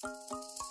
Música